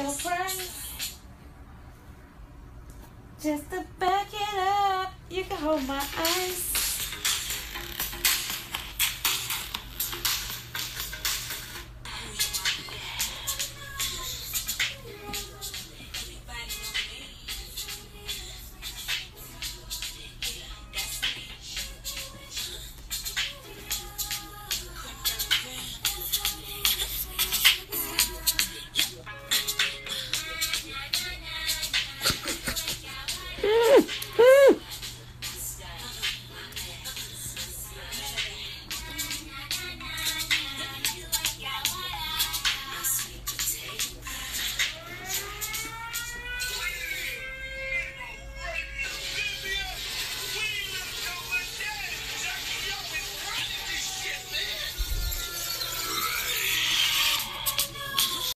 friends. Just to back it up, you can hold my eyes.